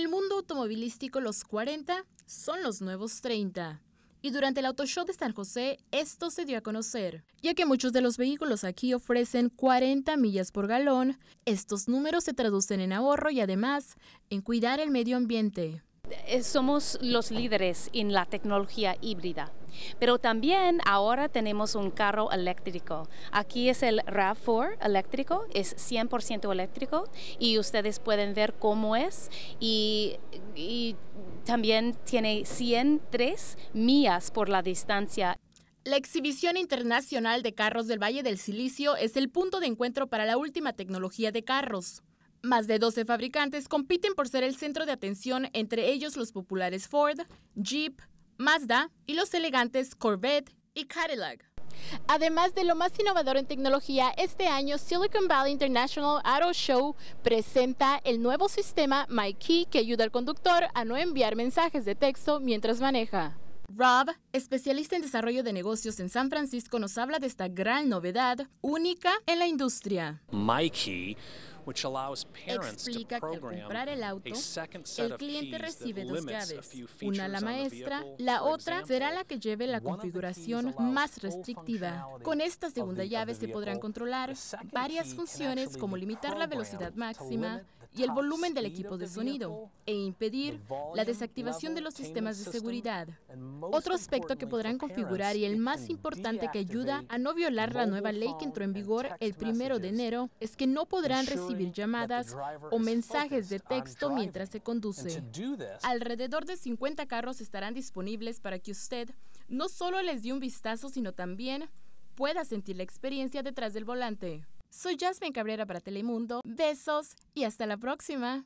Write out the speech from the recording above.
El mundo automovilístico los 40 son los nuevos 30. Y durante el Auto Show de San José, esto se dio a conocer. Ya que muchos de los vehículos aquí ofrecen 40 millas por galón, estos números se traducen en ahorro y además en cuidar el medio ambiente. Eh, somos los líderes en la tecnología híbrida. Pero también ahora tenemos un carro eléctrico. Aquí es el RAV4 eléctrico, es 100% eléctrico y ustedes pueden ver cómo es y, también tiene 103 millas por la distancia. La exhibición internacional de carros del Valle del Silicio es el punto de encuentro para la última tecnología de carros. Más de 12 fabricantes compiten por ser el centro de atención, entre ellos los populares Ford, Jeep, Mazda y los elegantes Corvette y Cadillac. Además de lo más innovador en tecnología, este año Silicon Valley International Auto Show presenta el nuevo sistema MyKey que ayuda al conductor a no enviar mensajes de texto mientras maneja. Rob, especialista en desarrollo de negocios en San Francisco, nos habla de esta gran novedad única en la industria. MyKey Explica que al comprar el auto, el cliente recibe dos llaves, una la maestra, la otra será la que lleve la configuración más restrictiva. Con esta segunda llave se podrán controlar varias funciones como limitar la velocidad máxima y el volumen del equipo de sonido e impedir la desactivación de los sistemas de seguridad. Otro aspecto que podrán configurar y el más importante que ayuda a no violar la nueva ley que entró en vigor el primero de enero es que no podrán recibir llamadas o mensajes de texto mientras se conduce. Alrededor de 50 carros estarán disponibles para que usted no solo les dé un vistazo, sino también pueda sentir la experiencia detrás del volante. Soy Jasmine Cabrera para Telemundo. Besos y hasta la próxima.